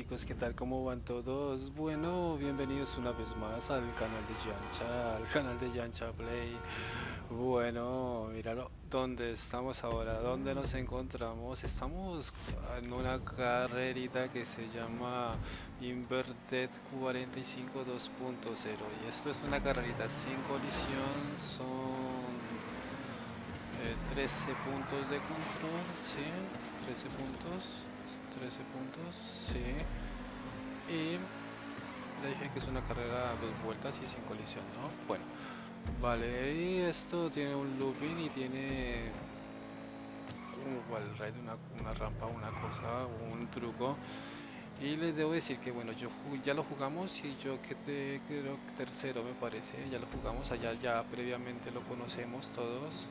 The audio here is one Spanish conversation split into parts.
chicos, ¿qué tal? ¿Cómo van todos? Bueno, bienvenidos una vez más al canal de Yancha, al canal de Yancha Play. Bueno, míralo, ¿dónde estamos ahora? ¿Dónde nos encontramos? Estamos en una carrerita que se llama Inverted 45 2.0 y esto es una carrerita sin colisión, son 13 eh, puntos de control, ¿sí? 13 puntos 13 puntos, sí. Y le dije que es una carrera dos vueltas y sin colisión, ¿no? Bueno, vale, y esto tiene un looping y tiene un wall ride, una, una rampa, una cosa, un truco. Y les debo decir que bueno, yo ya lo jugamos y yo que te creo tercero me parece, ya lo jugamos allá, ya previamente lo conocemos todos.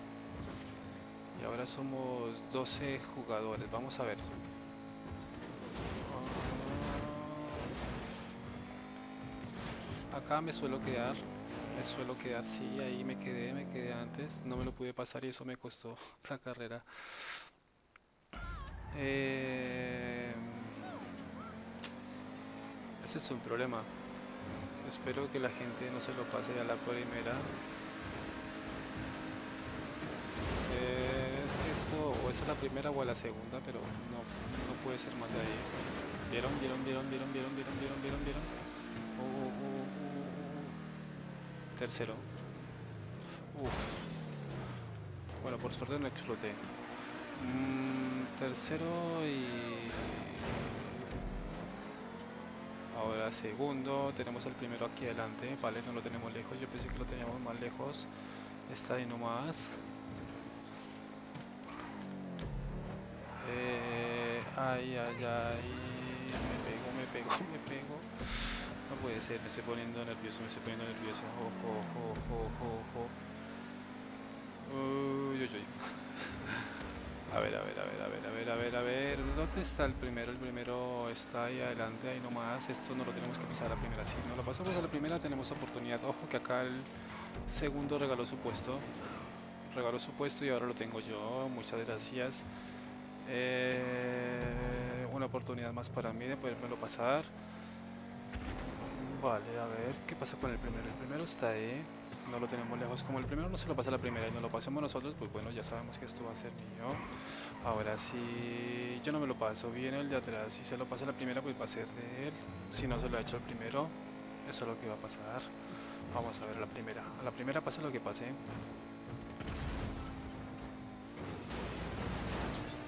Y ahora somos 12 jugadores, vamos a ver. Acá me suelo quedar me suelo quedar sí ahí me quedé me quedé antes no me lo pude pasar y eso me costó la carrera. Eh, ese es un problema. Espero que la gente no se lo pase a la primera. Eh, es esto o es la primera o a la segunda pero no, no puede ser más de ahí. Vieron vieron vieron vieron vieron vieron vieron vieron tercero. Bueno, por suerte no exploté. Mm, tercero y... Ahora segundo, tenemos el primero aquí adelante, vale, no lo tenemos lejos, yo pensé que lo teníamos más lejos, está ahí nomás. Eh, ay, ay, ay, me pego, me pego, me pego. No puede ser, me estoy poniendo nervioso, me estoy poniendo nervioso. Ojo, ojo, ojo, ojo. Uy, uy, uy. A ver, a ver, a ver, a ver, a ver, a ver, a ver. ¿Dónde está el primero? El primero está ahí adelante, ahí nomás. Esto no lo tenemos que pasar a la primera. Si no lo pasamos a la primera tenemos oportunidad. Ojo que acá el segundo regaló su puesto. Regaló su puesto y ahora lo tengo yo. Muchas gracias. Eh, una oportunidad más para mí de podérmelo pasar. Vale, a ver, ¿qué pasa con el primero? El primero está ahí, no lo tenemos lejos. Como el primero no se lo pasa la primera y no lo pasemos nosotros, pues bueno, ya sabemos que esto va a ser mío. Ahora, si yo no me lo paso, viene el de atrás. Si se lo pasa la primera, pues va a ser de él. Si no se lo ha hecho el primero, eso es lo que va a pasar. Vamos a ver la primera. A la primera pasa lo que pase.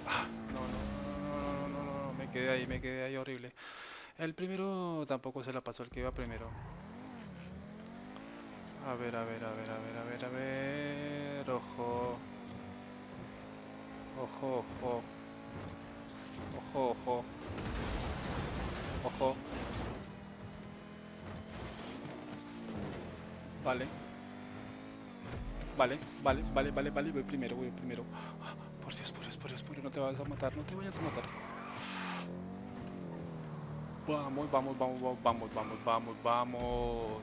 Ah, no, no, no, no, no, no, me quedé ahí, me quedé ahí horrible. El primero tampoco se la pasó el que iba primero. A ver, a ver, a ver, a ver, a ver, a ver. Ojo. Ojo, ojo. Ojo, ojo. Ojo. Vale. Vale, vale, vale, vale, vale. Voy primero, voy primero. Por Dios, por Dios, por Dios, por Dios, no te vayas a matar, no te vayas a matar. Vamos, vamos, vamos, vamos, vamos, vamos, vamos.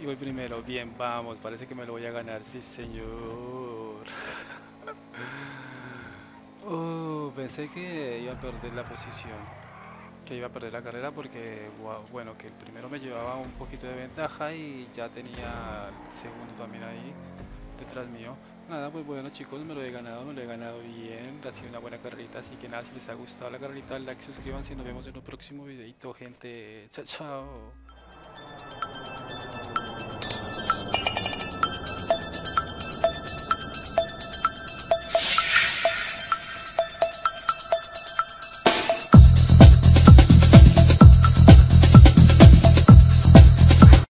y voy primero, bien, vamos, parece que me lo voy a ganar, sí señor. oh, pensé que iba a perder la posición, que iba a perder la carrera porque, bueno, que el primero me llevaba un poquito de ventaja y ya tenía el segundo también ahí detrás mío. Nada, pues bueno chicos, me lo he ganado, me lo he ganado bien, ha sido una buena carrerita, así que nada, si les ha gustado la carrerita, like, suscríbanse nos vemos en un próximo videito, gente. Chao, chao.